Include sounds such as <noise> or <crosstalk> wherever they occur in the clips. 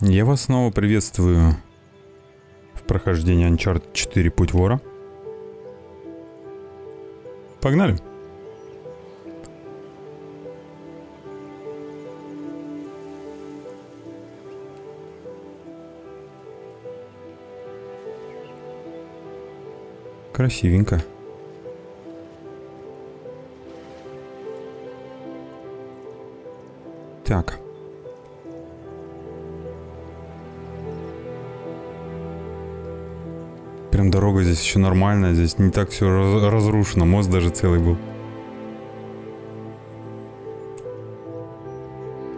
Я вас снова приветствую в прохождении Uncharted 4 Путь вора. Погнали! Красивенько. Так. Прям дорога здесь еще нормальная, здесь не так все раз- разрушено, мост даже целый был.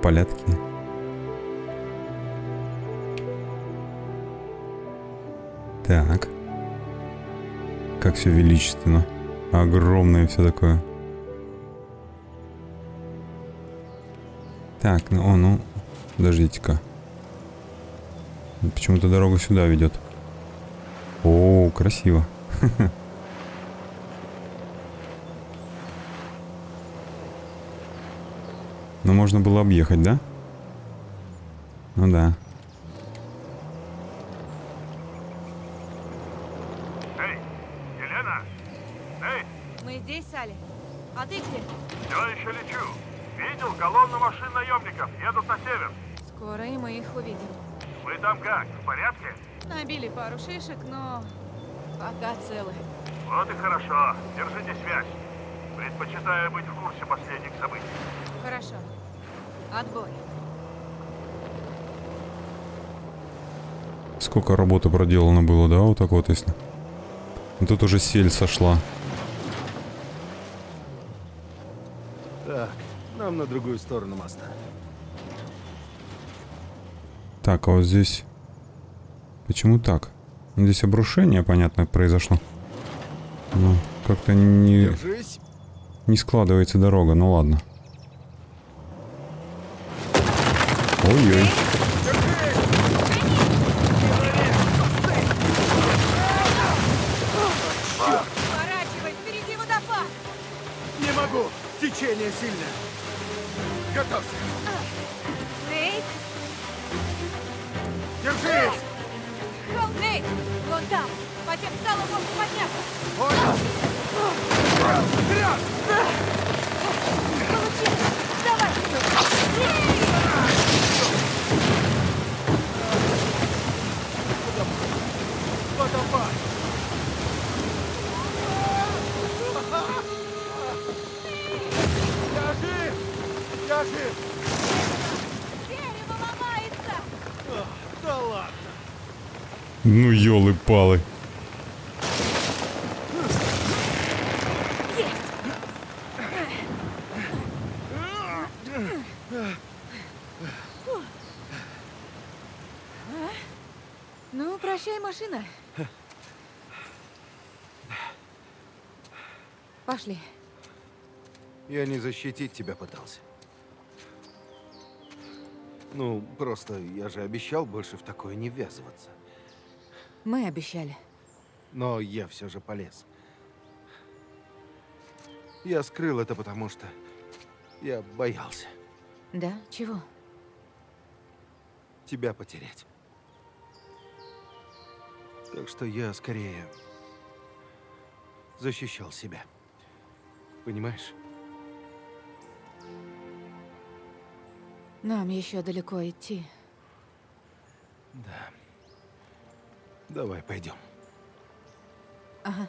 Полятки. Так. Как все величественно. Огромное все такое. Так, ну, о, ну, подождите-ка. Почему-то дорога сюда ведет. Красиво. Но можно было объехать, да? Ну да. Эй, Елена! Эй, Мы здесь, Салли. А ты где? все еще лечу. Видел колонну машин наемников, едут на север. Скоро и мы их увидим. Вы там как, в порядке? Набили пару шишек, но пока целы. Вот и хорошо, держите связь. Предпочитаю быть в курсе последних событий. Хорошо. Отбой. Сколько работы проделано было, да, вот так вот если. Ну, Тут уже сель сошла. Так, нам на другую сторону моста. Так, а вот здесь... Почему так? Ну, Здесь обрушение, понятно, произошло. Ну, как-то не, Держись. не складывается дорога, ну ладно. Ой-ой. Ну, елы-палы. Есть! Ну, прощай, машина. Пошли. Я не защитить тебя пытался. Ну, просто я же обещал больше в такое не ввязываться. Мы обещали. Но я все же полез. Я скрыл это, потому что я боялся Да? Чего? тебя потерять. Так что я скорее защищал себя. Понимаешь? Нам еще далеко идти. Да. Давай пойдем. Ага.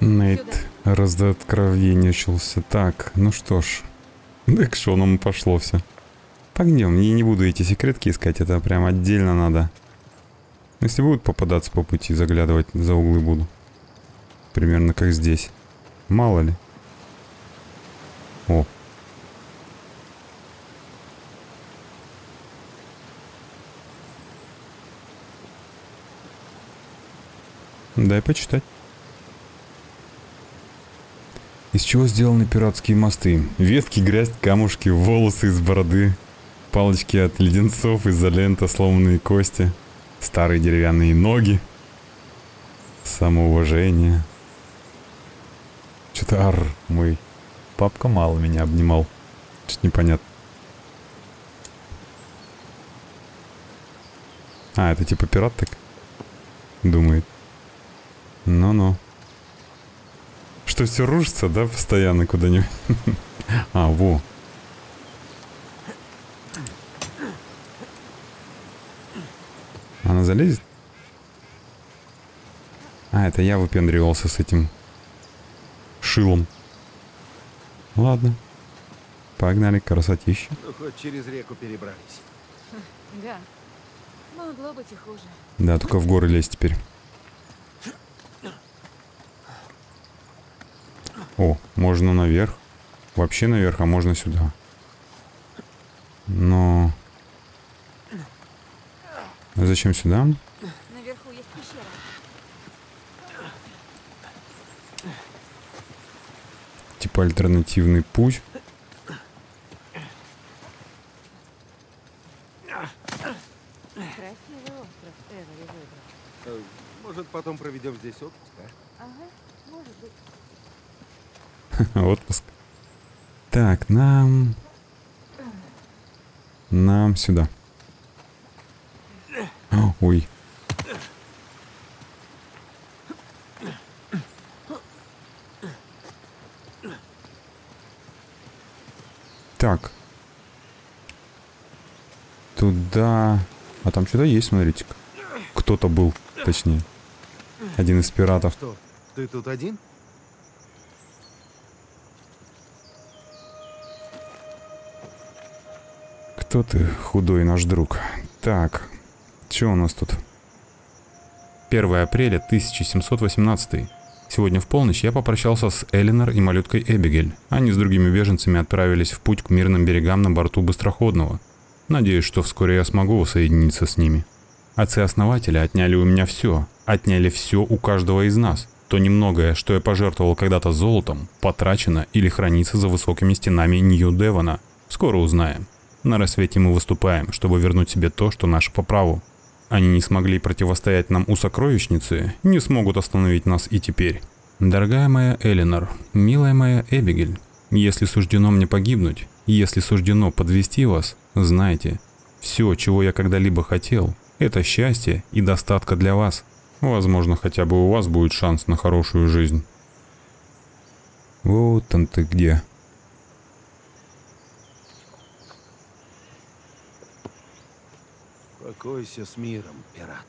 Нейт Сюда. разоткровенничался. Так, ну что ж. Экшоном пошло все. Пойдем, я не буду эти секретки искать, это прям отдельно надо. Если будут попадаться по пути, заглядывать за углы буду. Примерно как здесь. Мало ли. О. Дай почитать. Из чего сделаны пиратские мосты? Ветки, грязь, камушки, волосы из бороды, палочки от леденцов, изолента, сломанные кости, старые деревянные ноги, самоуважение. Что-то ар мой Папка мало меня обнимал. Что-то непонятно. А, это типа пират так? Думает. Ну-ну. Что все рушится, да, постоянно куда-нибудь? <laughs> А, во. Она залезет? А, это я выпендривался с этим шилом. Ладно. Погнали, красотища. Ну, хоть через реку перебрались. Да. Могло быть и хуже. Да, только в горы лезть теперь. О, можно наверх. Вообще наверх, а можно сюда. Но... А зачем сюда? Наверху есть пещера. Типа альтернативный путь. Красивый остров Эвери выбрал. Э, Может, потом проведем здесь отпуск, а? Ага. <laughs> Отпуск. Так, нам... Нам сюда. <gasps> Ой. Так. Туда... А там что-то есть, смотрите-ка. Кто-то был, точнее. Один из пиратов. Что, ты тут один? Кто ты, худой наш друг? Так, что у нас тут? 1 апреля 1718. Сегодня в полночь я попрощался с Элинор и малюткой Эбигель. Они с другими беженцами отправились в путь к мирным берегам на борту быстроходного. Надеюсь, что вскоре я смогу соединиться с ними. Отцы-основатели отняли у меня все. Отняли все у каждого из нас. То немногое, что я пожертвовал когда-то золотом, потрачено или хранится за высокими стенами Нью-Девона. Скоро узнаем. На рассвете мы выступаем, чтобы вернуть себе то, что наше по праву. Они не смогли противостоять нам у сокровищницы, не смогут остановить нас и теперь. Дорогая моя Элинор, милая моя Эбигель, если суждено мне погибнуть, если суждено подвести вас, знайте, все, чего я когда-либо хотел, это счастье и достатка для вас. Возможно, хотя бы у вас будет шанс на хорошую жизнь. Вот он ты где. Покойся с миром, пират.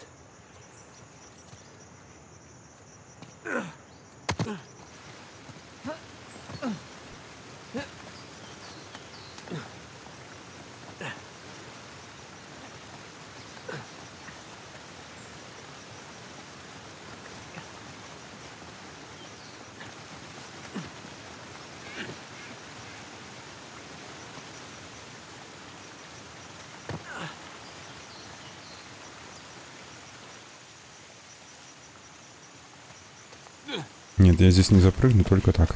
Нет, я здесь не запрыгну, только так.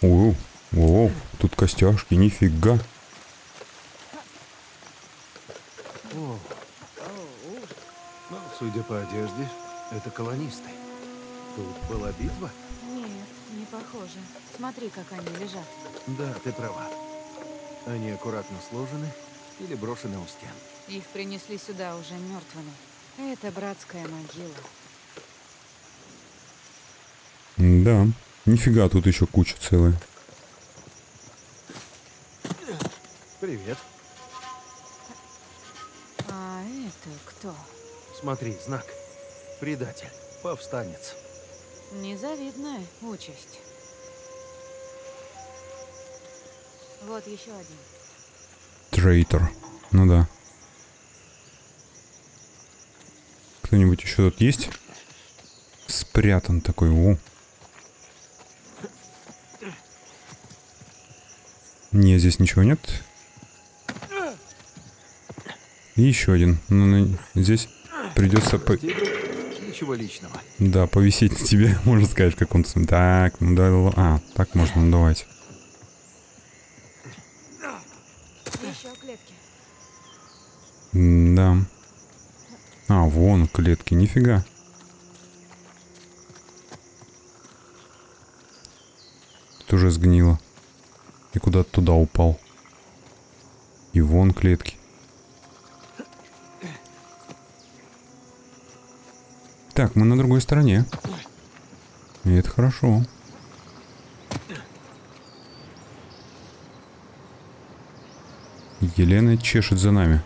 О, о, тут костяшки, нифига. О, ну, судя по одежде, это колонисты. Тут была битва? Нет, не похоже. Смотри, как они лежат. Да, ты права. Они аккуратно сложены или брошены у стен. Их принесли сюда уже мертвыми. Это братская могила. Да, нифига, тут еще куча целая. Привет. А это кто? Смотри, знак. Предатель. Повстанец. Незавидная участь. Вот еще один. Трейтер. Ну да. Кто-нибудь еще тут есть? Спрятан такой, о. Не, здесь ничего нет. И еще один. Ну, ну, здесь придется... По... Ничего личного. Да, повисеть на тебе, <laughs> можно сказать, в каком-то. Так, ну да, а, так можно, ну давайте. Еще клетки. М, Да. А, вон клетки, нифига. значит, уже сгнило. И куда-то туда упал. И вон клетки. Так, мы на другой стороне. И это хорошо. Елена чешет за нами.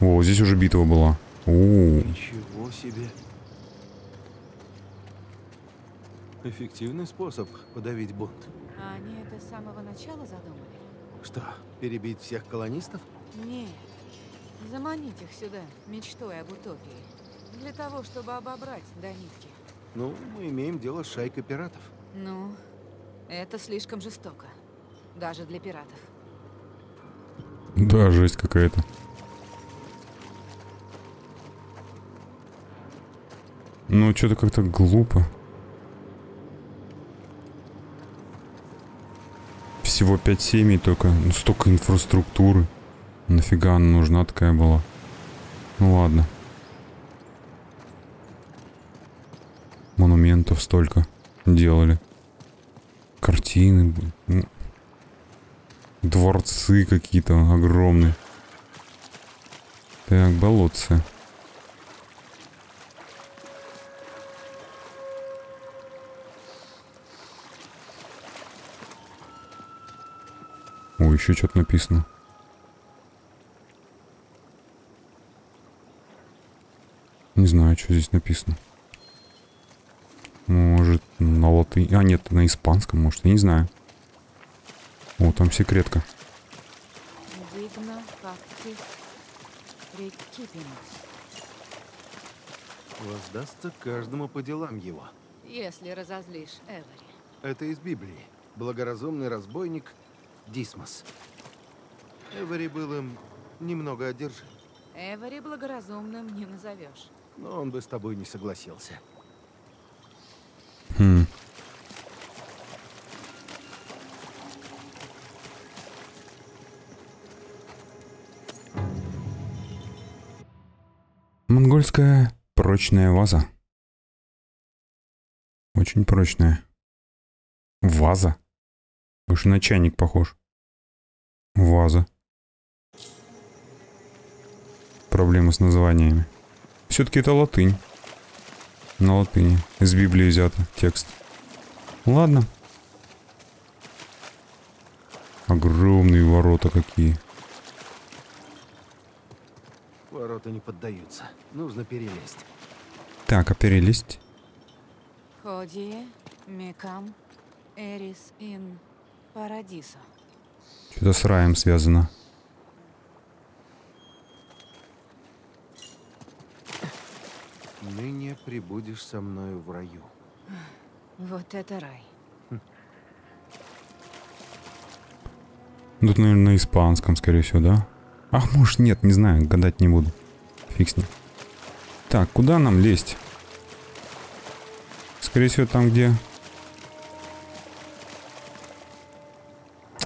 О, здесь уже битва была. О, Ничего себе. Эффективный способ подавить бунт. А они это с самого начала задумали? Что, перебить всех колонистов? Нет. Заманить их сюда, мечтой об утопии. Для того, чтобы обобрать до нитки. Ну, мы имеем дело с шайкой пиратов. Ну, это слишком жестоко. Даже для пиратов. да, жесть какая-то. Ну, что-то как-то глупо. Всего 5 семей только. Ну, столько инфраструктуры. Нафига она нужна такая была? Ну ладно. Монументов столько делали. Картины. ну, Дворцы какие-то огромные. Так, болотцы. О, еще что-то написано. Не знаю, что здесь написано. Может, на латыни... А, нет, на испанском, может, я не знаю. О, там секретка. Воздастся каждому по делам его. Если разозлишь Эвери. Это из Библии. Благоразумный разбойник Дисмос. Эвери был им немного одержим, Эвери благоразумным не назовешь. но он бы с тобой не согласился. Хм. Монгольская прочная ваза. Очень прочная. Ваза? Больше на чайник похож. Ваза. Проблемы с названиями. Все-таки это латынь. На латыни. Из Библии взято текст. Ладно. Огромные ворота какие. Ворота не поддаются. Нужно перелезть. Так, а перелезть? Ходие, Мекам, Эрис ин Парадисо. Что-то с раем связано. Ныне прибудешь со мною в раю. Вот это рай. Тут, наверное, на испанском, скорее всего, да? Ах, может, нет, не знаю, гадать не буду. Фиг с ним. Так, куда нам лезть? Скорее всего, там, где...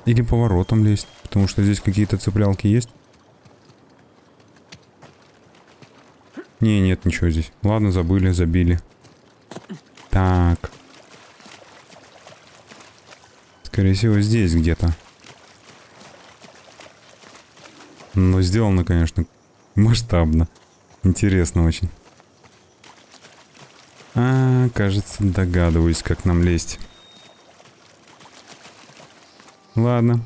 Или поворотом лезть, потому что здесь какие-то цеплялки есть. Не, нет ничего здесь. Ладно, забыли, забили. Так. Скорее всего, здесь где-то. Но сделано, конечно, масштабно. Интересно очень. А, кажется, догадываюсь, как нам лезть. Ладно.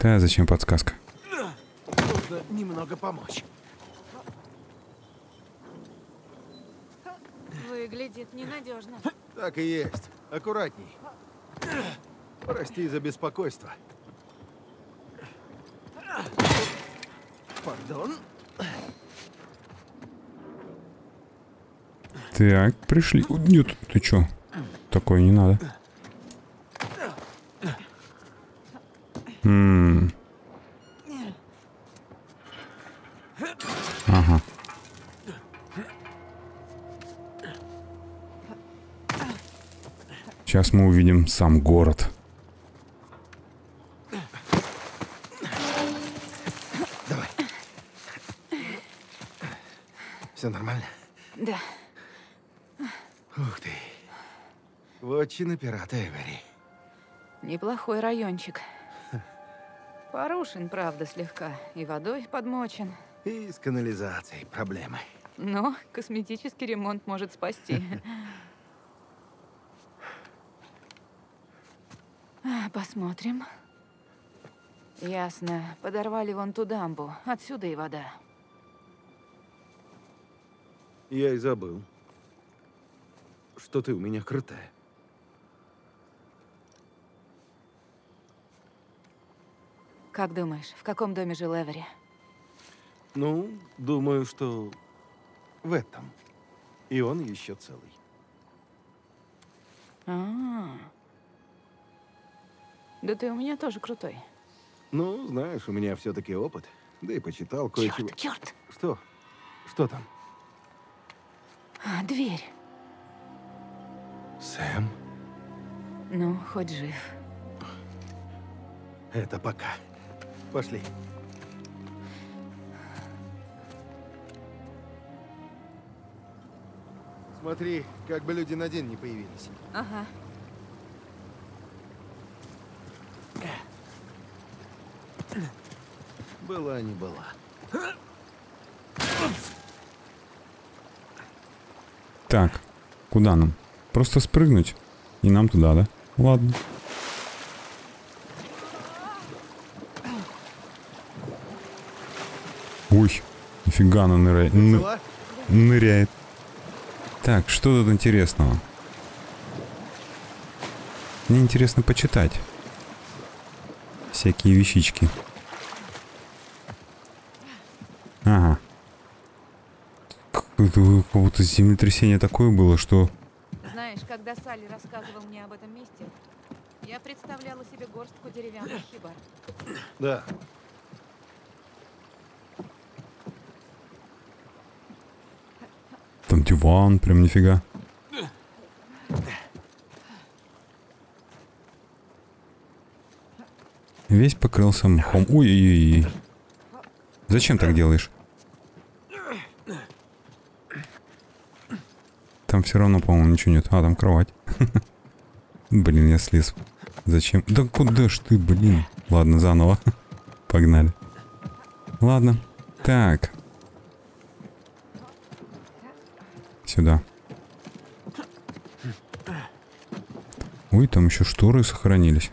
Да, зачем подсказка? Нужно немного помочь. Выглядит ненадежно. Так и есть. Аккуратней. Прости за беспокойство. Так, пришли. Нет, ты чё? Такое не надо. М. Ага. Сейчас мы увидим сам город. Давай. Все нормально? Да. Ух ты. Вотчина пирата Эвери. Неплохой райончик. Порушен, правда, слегка. И водой подмочен. И с канализацией проблемы. Но косметический ремонт может спасти. <laughs> Посмотрим. Ясно. Подорвали вон ту дамбу. Отсюда и вода. Я и забыл, что ты у меня крутая. Как думаешь, в каком доме жил Эвери? Ну, думаю, что в этом. И он еще целый. А. Да ты у меня тоже крутой. Ну, знаешь, у меня все-таки опыт. Да и почитал кое-чего. Черт, черт! Что? Что там? А, дверь. Сэм? Ну, хоть жив. Это пока. Пошли. Смотри, как бы люди на день не появились. Ага. Была не была. Так, куда нам? Просто спрыгнуть? И нам туда, да? Ладно. Ой, нифига она ныряет. ны- ныряет. Так, что тут интересного? Мне интересно почитать. Всякие вещички. Ага. Кого-то землетрясение такое было, что... Рассказывал мне об этом месте, я представляла себе горстку деревянных хибар. Да. Там диван, прям нифига. Весь покрылся мхом. Ой-ой-ой. Зачем так делаешь? Там все равно, по-моему, ничего нет. А, там кровать. <laughs> Блин, я слез. Зачем? Да куда ж ты, блин? Ладно, заново. <laughs> Погнали. Ладно. Так. Сюда. Ой, там еще шторы сохранились.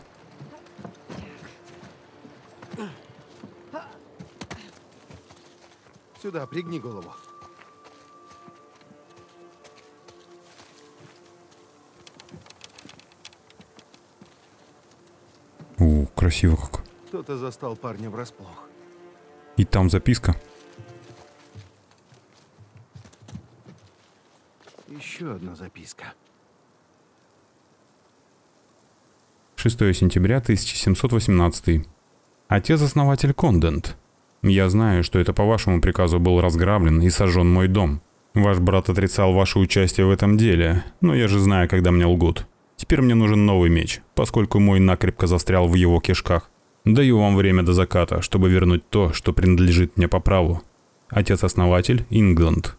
Сюда, пригни голову. Красиво как. Кто-то застал парня врасплох. И там записка. Еще одна записка. 6 сентября 1718. Отец-основатель Кондент. Я знаю, что это по вашему приказу был разграблен и сожжен мой дом. Ваш брат отрицал ваше участие в этом деле, но я же знаю, когда мне лгут. Теперь мне нужен новый меч, поскольку мой накрепко застрял в его кишках. Даю вам время до заката, чтобы вернуть то, что принадлежит мне по праву. Отец-основатель Ингланд.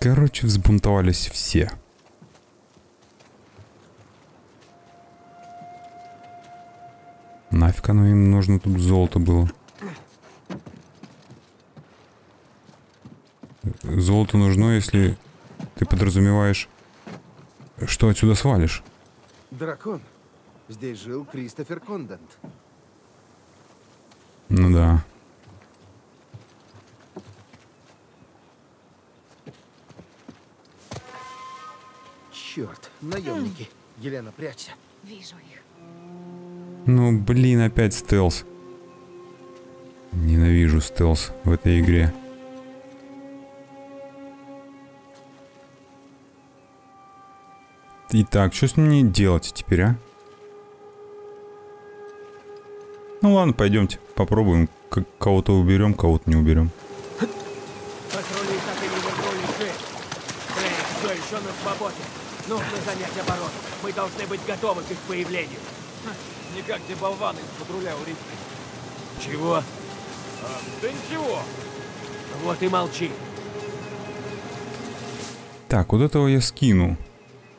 Короче, взбунтовались все. Нафиг оно им нужно тут золото было. Золото нужно, если ты подразумеваешь, что отсюда свалишь. Дракон. Здесь жил Кристофер Кондент. Ну да. Черт, наемники. Елена, прячься. Вижу их. Ну блин, опять стелс. Ненавижу стелс в этой игре. Итак, что с мне делать теперь, а? Ну ладно, пойдемте, попробуем. Кого-то уберем, кого-то не уберем. Еще на свободе. Нужно занять оборону. Мы должны быть готовы к их появлению. Не как те болваны из патруля у реки. Чего? А, да ничего. Вот и молчи. Так, вот этого я скину.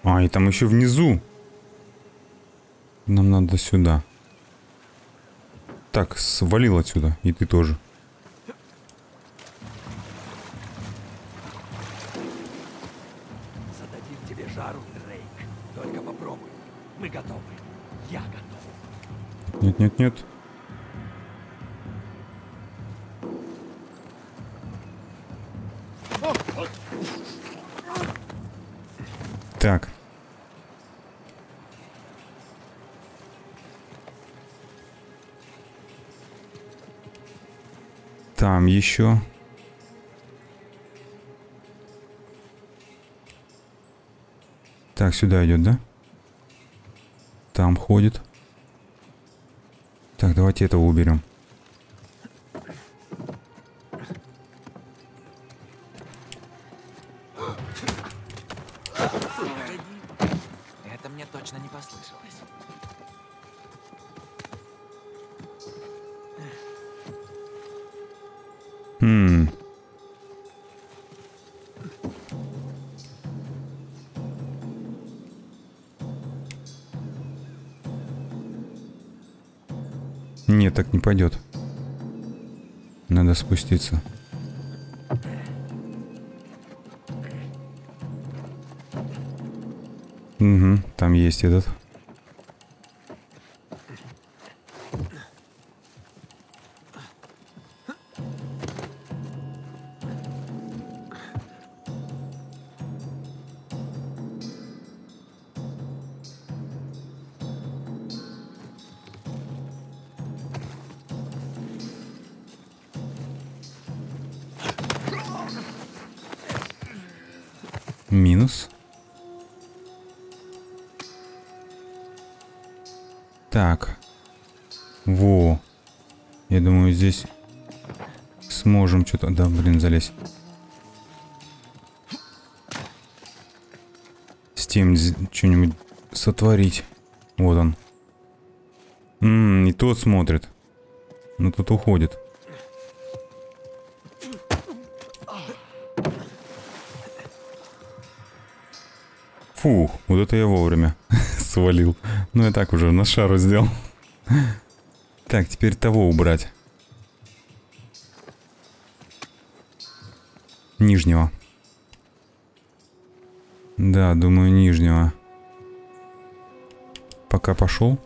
А, и там еще внизу. Нам надо сюда. Так, свалил отсюда. И ты тоже. Нет. Так. Там еще. Так, сюда идет, да? Там ходит. Так, давайте этого уберем. Не пойдет. Надо спуститься. Угу, там есть этот. Сотворить. Вот он. Ммм, и тот смотрит. Но тут уходит. Фух, вот это я вовремя <laughs> свалил. Ну я так уже на шару сделал. Так, теперь того убрать. Нижнего. Да, думаю, нижнего. Пока пошел.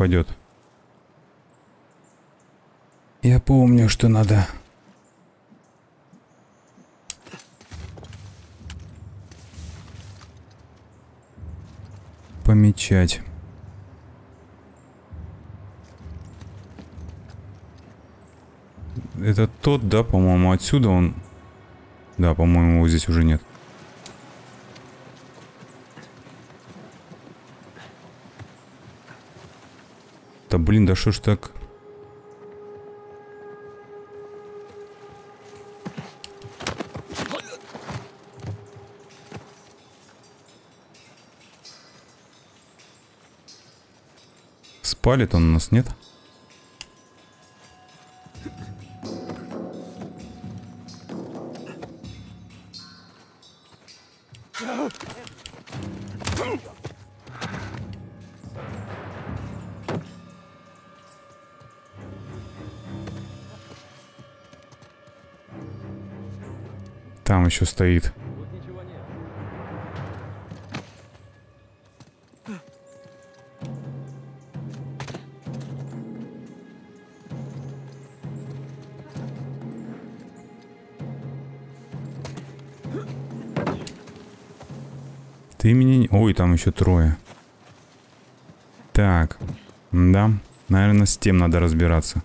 Пойдет. Я помню, что надо. Помечать. Это тот, да, по-моему, отсюда он... Да, по-моему, его здесь уже нет. Да блин, да что ж так? Спалит он нас, нет? Там еще стоит. Ты меня. Ой, там еще трое. Так. Да. Наверное, с тем надо разбираться.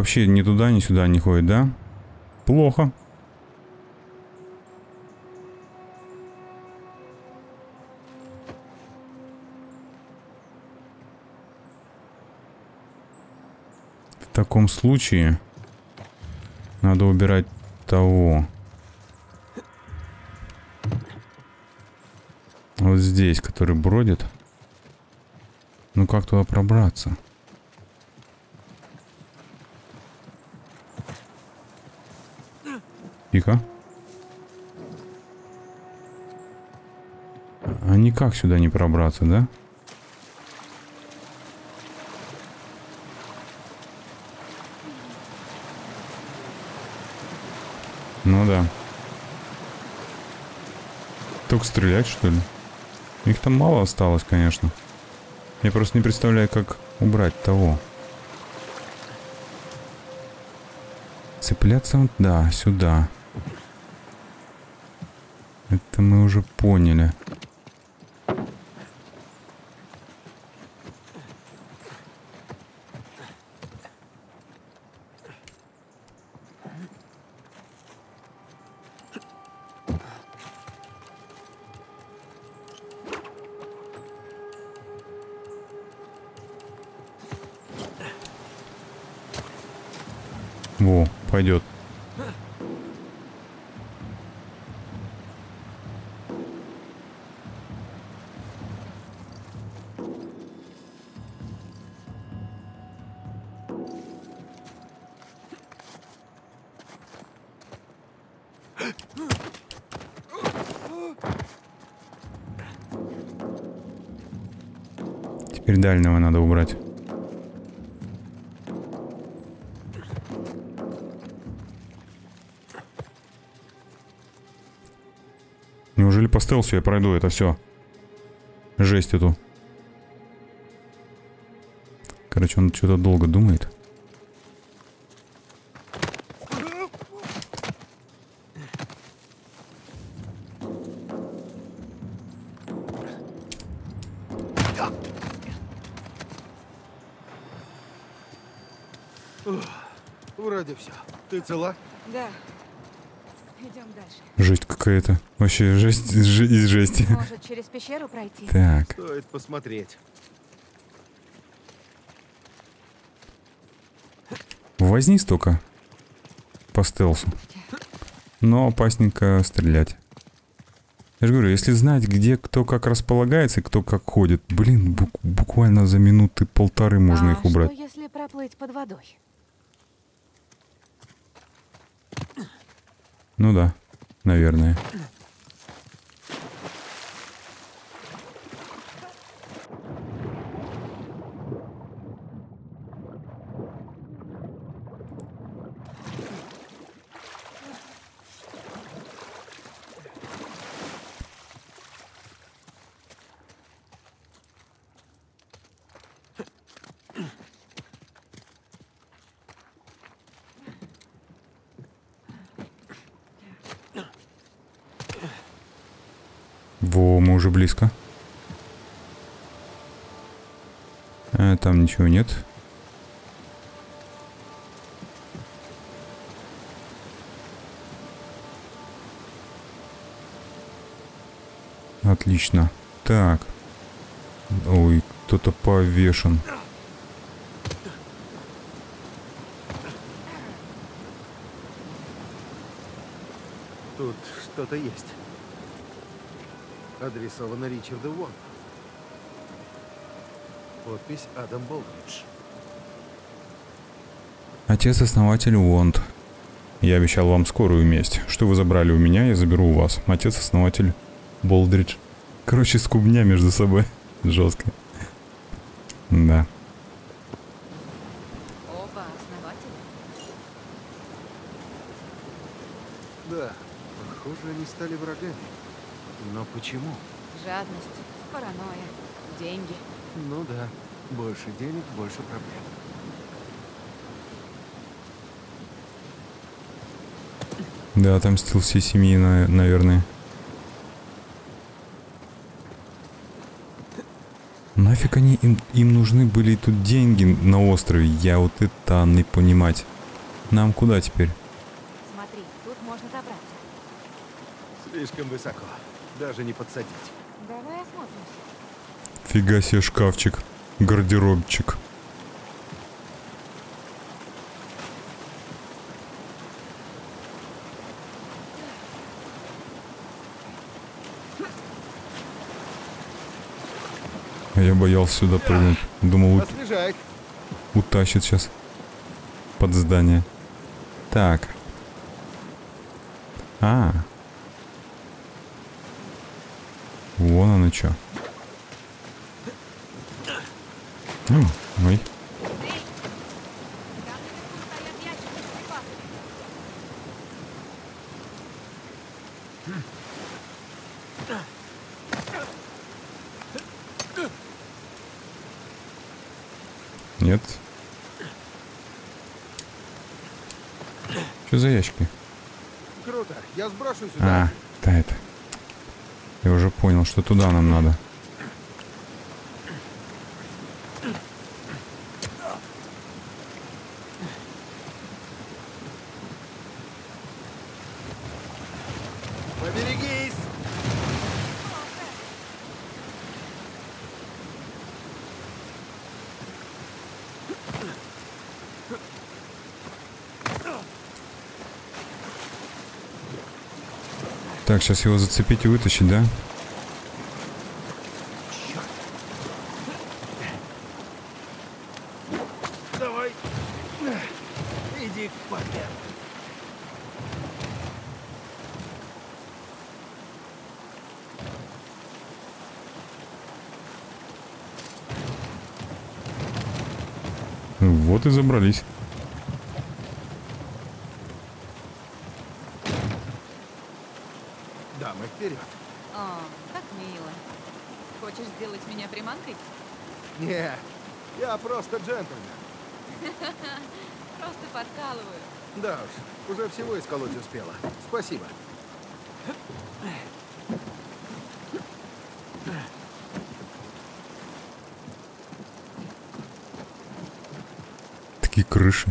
Вообще ни туда, ни сюда не ходит, да? Плохо. В таком случае надо убирать того. Вот здесь, который бродит. Ну как туда пробраться? Тихо. А никак сюда не пробраться, да? Ну да. Только стрелять, что ли? Их там мало осталось, конечно. Я просто не представляю, как убрать того. Цепляться, да, сюда. Мы уже поняли. Теперь дальнего надо убрать. Неужели по стелсу я пройду это все? Жесть эту. Короче, он что-то долго думает. Вроде все. Ты цела? Да. Идем дальше. Жесть какая-то. Вообще жесть из жи- из жести. Может, через пещеру пройти? Так. Стоит посмотреть. Возни столько по стелсу. Но опасненько стрелять. Я же говорю, если знать, где кто как располагается и кто как ходит, блин, бук- буквально за минуты полторы можно а их убрать. что, если проплыть под водой? Ну да, наверное. Во, мы уже близко. А, там ничего нет. Отлично. Так. Ой, кто-то повешен. Тут что-то есть. Адресовано Ричарду Вон. Подпись Адам Болдридж. Отец-основатель Уонд. Я обещал вам скорую месть. Что вы забрали у меня, я заберу у вас. Отец-основатель Болдридж. Короче, скубня между собой. <laughs> Жестко. Да. Оба основатели. Да, похоже, они стали врагами. Но почему? Жадность, паранойя, деньги. Ну да, больше денег, больше проблем. Да, отомстил всей семьи, на- наверное. Нафиг они им, им нужны были тут деньги на острове? Я вот это не понимать. Нам куда теперь? Смотри, тут можно забраться. Слишком высоко. Даже не подсадить. Давай осмотримся. Фига себе шкафчик, гардеробчик. А Я боялся сюда прыгнуть. Думал, ут- утащит сейчас под здание. Так. А. Оно что. Ой. Нет. Что за ящики? Круто. Я сброшу сюда. А, да это. Я уже понял, что туда нам надо. Поберегись! Сейчас его зацепить и вытащить, да? Давай. Иди к папе. Вот и забрались. Дамы, вперед. О, как мило. Хочешь сделать меня приманкой? Не, я просто джентльмен. Просто подкалываю. Да уж, уже всего исколоть успела. Спасибо. Такие крыши.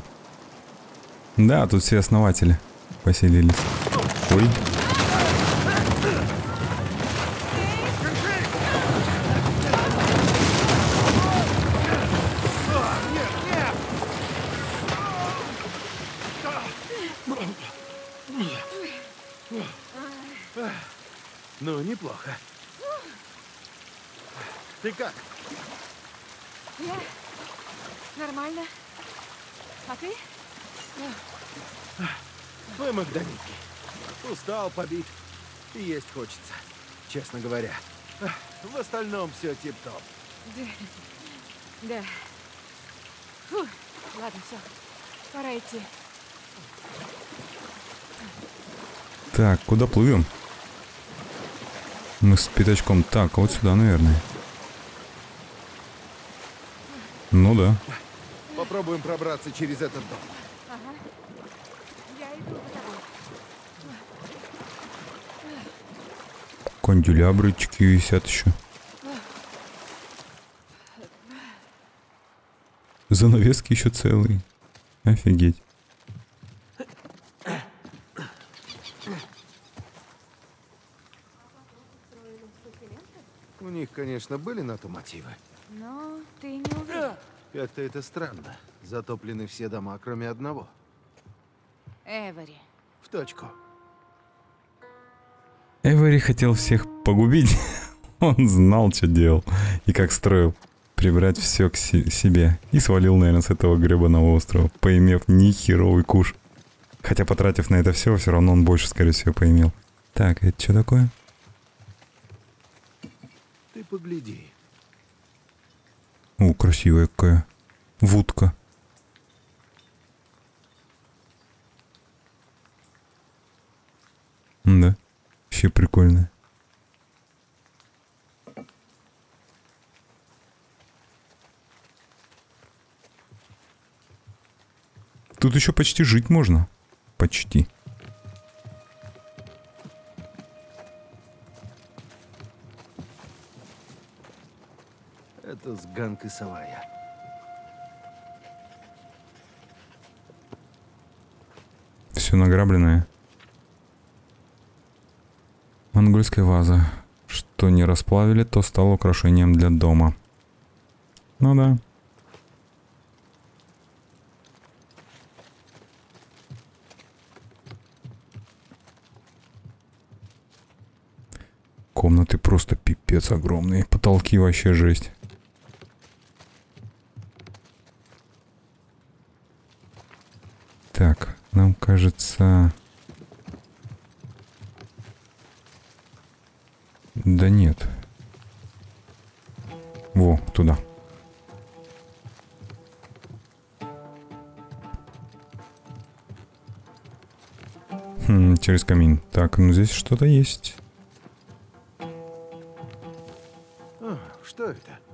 Да, тут все основатели поселились. Ой. Ты как? Я? Нормально. А ты? Мы магданики. Устал, побит. И есть хочется, честно говоря. В остальном все тип-топ. Да. Фу. Ладно, все. Пора идти. Так, куда плывем? Мы с пятачком. Так, вот сюда, наверное. Ну да. Попробуем пробраться через этот дом. Ага. Я иду за тобой. Канделябрычки висят еще. Занавески еще целые. Офигеть. У них, конечно, были на то мотивы. Но ты не уверен. Как-то это странно. Затоплены все дома, кроме одного. Эвери. В точку. Эвери хотел всех погубить. <laughs> Он знал, что делал и как строил. Прибрать все к си- себе. И свалил, наверное, с этого гребаного острова, поимев нихеровый куш. Хотя, потратив на это все, все равно он больше, скорее всего, поимел. Так, это что такое? Ты погляди. О, красивая какая. Вудка. прикольно. Тут еще почти жить можно. Почти. Это сганка совая. Все награбленное. Монгольская ваза. Что не расплавили, то стало украшением для дома. Ну да. Комнаты просто пипец огромные. Потолки вообще жесть. Так, нам кажется... Да нет. Во, туда. Хм, через камин. Так, ну здесь что-то есть. А, что это? —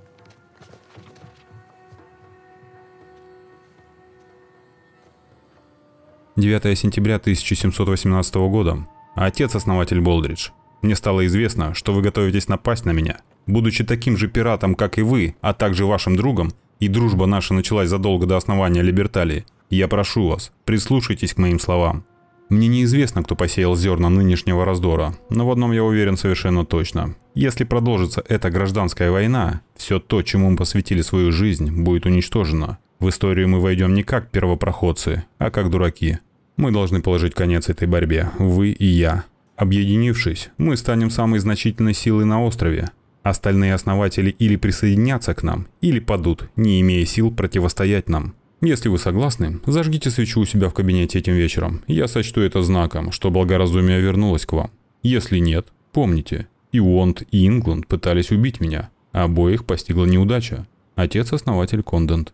9 сентября 1718 года. Отец-основатель Болдридж. Мне стало известно, что вы готовитесь напасть на меня. Будучи таким же пиратом, как и вы, а также вашим другом, и дружба наша началась задолго до основания Либерталии, я прошу вас, прислушайтесь к моим словам. Мне неизвестно, кто посеял зерна нынешнего раздора, но в одном я уверен совершенно точно. Если продолжится эта гражданская война, все то, чему мы посвятили свою жизнь, будет уничтожено. В историю мы войдем не как первопроходцы, а как дураки. Мы должны положить конец этой борьбе, вы и я. Объединившись, мы станем самой значительной силой на острове. Остальные основатели или присоединятся к нам, или падут, не имея сил противостоять нам. Если вы согласны, зажгите свечу у себя в кабинете этим вечером. Я сочту это знаком, что благоразумие вернулось к вам. Если нет, помните, и Уонт, и Ингланд пытались убить меня. Обоих постигла неудача. Отец-основатель Кондент.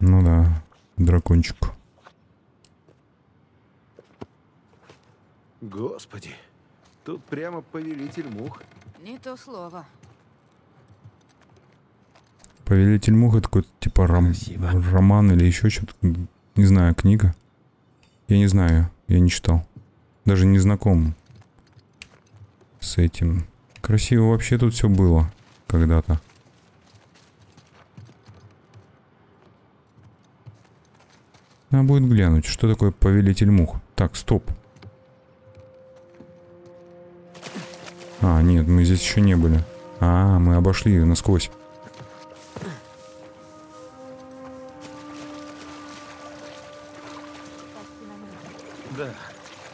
Ну да, дракончик. Господи, тут прямо повелитель мух. Не то слово. Повелитель мух это какой-то типа ром- Красиво. роман или еще что-то. Не знаю, книга. Я не знаю, я не читал. Даже не знаком с этим. Красиво вообще тут все было когда-то. Надо будет глянуть, что такое повелитель мух. Так, стоп. А, нет, мы здесь еще не были. А, мы обошли ее насквозь. Да,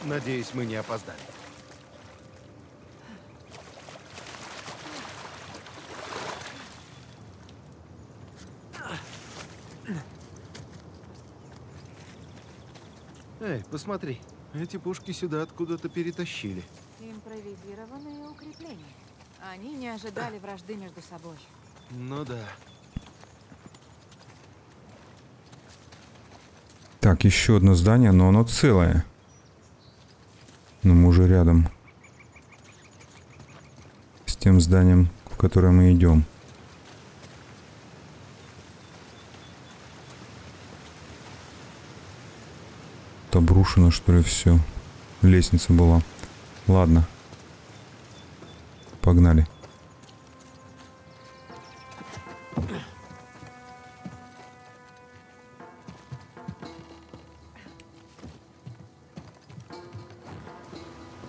надеюсь, мы не опоздали. Посмотри, эти пушки сюда откуда-то перетащили. Импровизированные укрепления. Они не ожидали вражды между собой. Ну да. Так, еще одно здание, но оно целое. Но мы уже рядом. С тем зданием, в которое мы идем. Обрушено, что ли, все. Лестница была. Ладно. Погнали.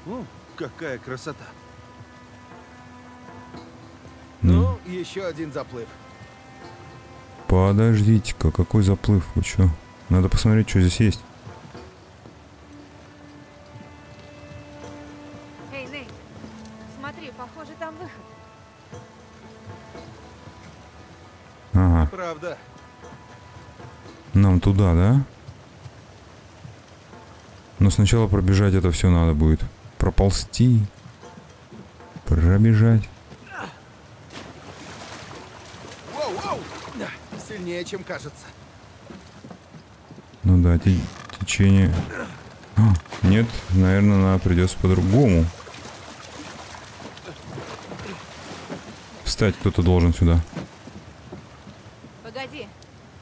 О, какая красота. М. Ну, еще один заплыв. Подождите-ка, какой заплыв? Вы чё? Надо посмотреть, что здесь есть. Туда, да? Но сначала пробежать это все надо будет. Проползти. Пробежать. Воу-воу! Да, Сильнее, чем кажется. Ну да, те- течение. А, Нет, наверное, надо придется по-другому. Встать кто-то должен сюда. Погоди,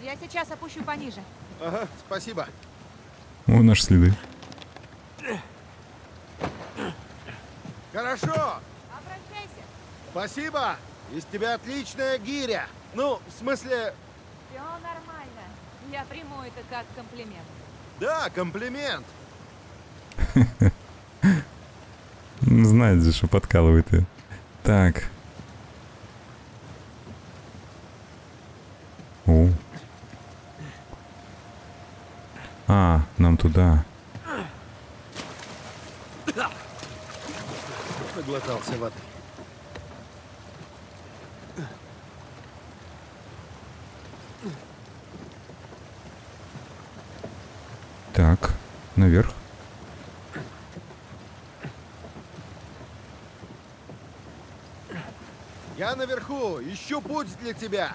я сейчас опущу пониже. Ага, спасибо. Вот наши следы. Хорошо, Обращайся. спасибо. Из тебя отличная гиря. Ну, в смысле, Все нормально. Я приму это как комплимент. да, комплимент. <laughs> Знает же, что подкалывает ее. Так. О. А, нам туда. Наглотался воды. Так, наверх. Я наверху, ищу путь для тебя.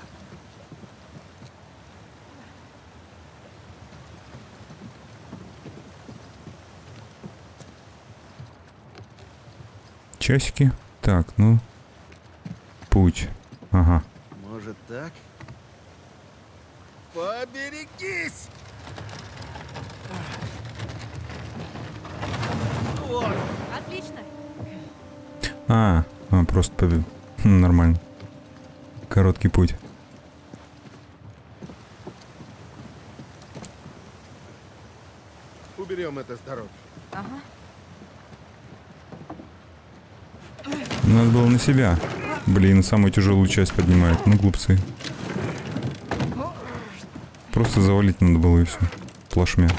Часики. Так, ну. Путь. Ага. Может так? Поберегись! Вот. Отлично. А, а, просто побе- хм, нормально. Короткий путь. Уберем это с дороги. Ага. Надо было на себя. Блин, самую тяжелую часть поднимает. Ну, глупцы. Просто завалить надо было и все. Плашмя.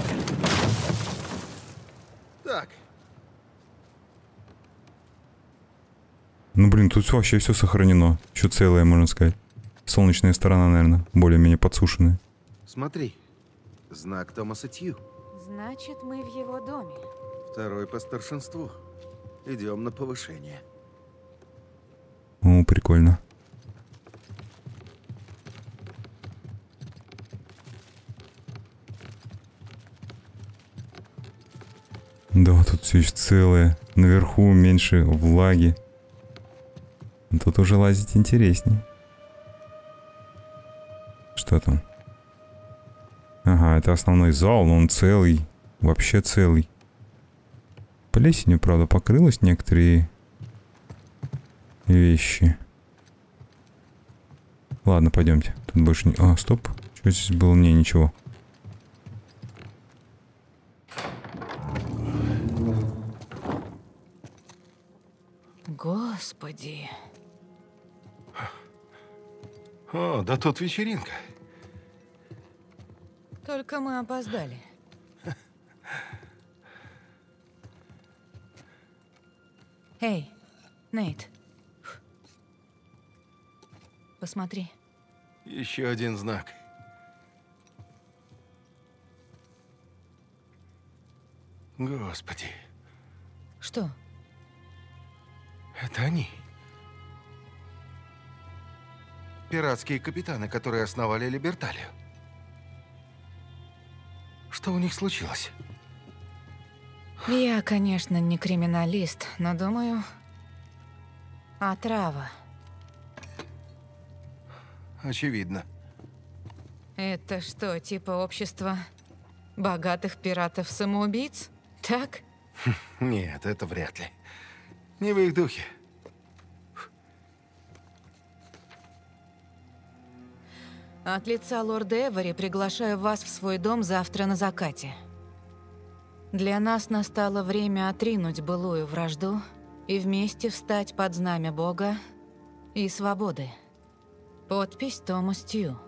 Так, Ну, блин, тут вообще все сохранено. Еще целое, можно сказать. Солнечная сторона, наверное, более-менее подсушенная. смотри. Знак Томаса Тью. Значит, мы в его доме. Второй по старшинству. Идем на повышение. О, прикольно. Да, тут все еще целое. Наверху меньше влаги. Тут уже лазить интересней. Что там? Ага, это основной зал, но он целый. Вообще целый. Плесенью, правда, покрылось некоторые вещи. Ладно, пойдемте. Тут больше не... А, стоп. Что здесь было? Не, ничего. Господи. О, да тут вечеринка. Только мы опоздали. <laughs> Эй, Нейт. Посмотри. Еще один знак. Господи, Что? это они. Пиратские капитаны, которые основали Либерталию. Что у них случилось? Я, конечно, не криминалист, но думаю... Отрава. Очевидно. Это что, типа общество богатых пиратов-самоубийц? Так? <laughs> Нет, это вряд ли. Не в их духе. От лица лорда Эвери приглашаю вас в свой дом завтра на закате. Для нас настало время отринуть былую вражду и вместе встать под знамя Бога и свободы. Подпись Томас Тью.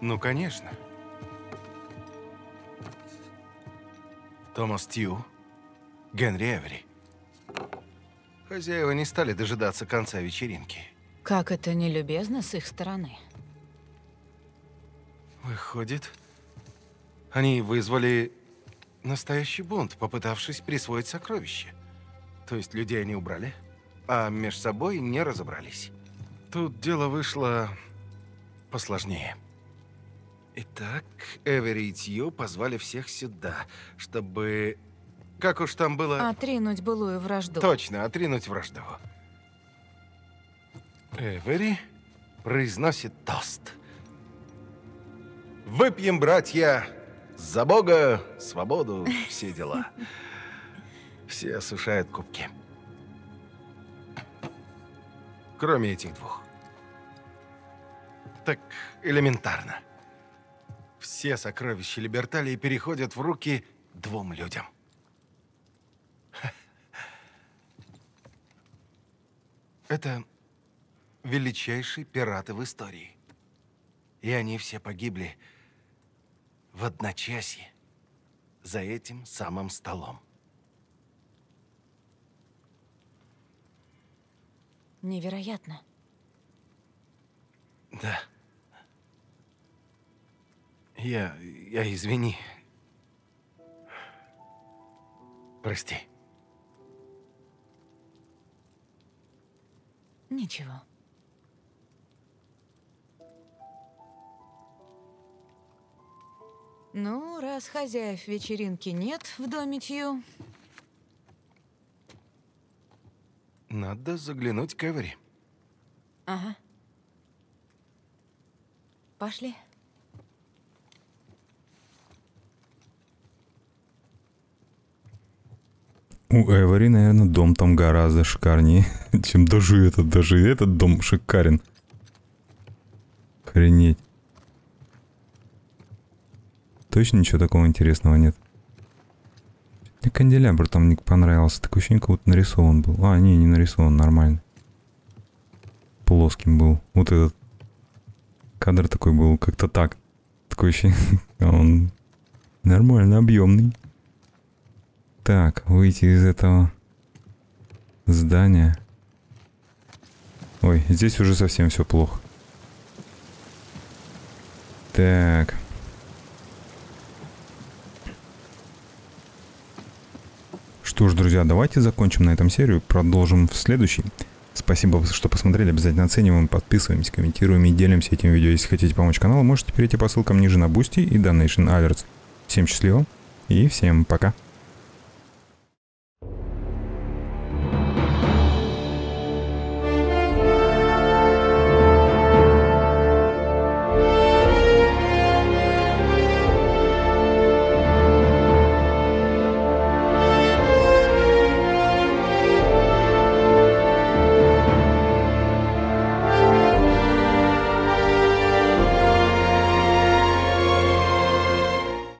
Ну, конечно. Томас Тью, Генри Эвери. Хозяева не стали дожидаться конца вечеринки. Как это нелюбезно с их стороны. Выходит, они вызвали настоящий бунт, попытавшись присвоить сокровища. То есть людей они убрали, а между собой не разобрались. Тут дело вышло посложнее. Итак, Эвери и Тью позвали всех сюда, чтобы... Как уж там было... Отринуть былую вражду. Точно, отринуть вражду. Эвери произносит тост. Выпьем, братья, за Бога, свободу, все дела. Все осушают кубки. Кроме этих двух. Так элементарно. Все сокровища Либерталии переходят в руки двум людям. Это величайшие пираты в истории. И они все погибли в одночасье за этим самым столом. Невероятно. Да. Я... я извини. Прости. Ничего. Ну, раз хозяев вечеринки нет в доме Тью, Надо заглянуть к Эвери. ага. Пошли. У Эвери, наверное, дом там гораздо шикарнее, <laughs> чем даже этот. Даже этот дом шикарен. Охренеть. Точно ничего такого интересного нет. Мне канделябр там не понравился. Такое ощущение, как будто нарисован был. А, не, не нарисован, нормально. Плоским был. Вот этот кадр такой был, как-то так. Такое ощущение, <laughs> он нормально объемный. Так, выйти из этого здания. Ой, здесь уже совсем все плохо. Так. Что ж, друзья, давайте закончим на этом серию, продолжим в следующей. Спасибо, что посмотрели, обязательно оцениваем, подписываемся, комментируем и делимся этим видео. Если хотите помочь каналу, можете перейти по ссылкам ниже на Бусти и Donation Alerts. Всем счастливо и всем пока.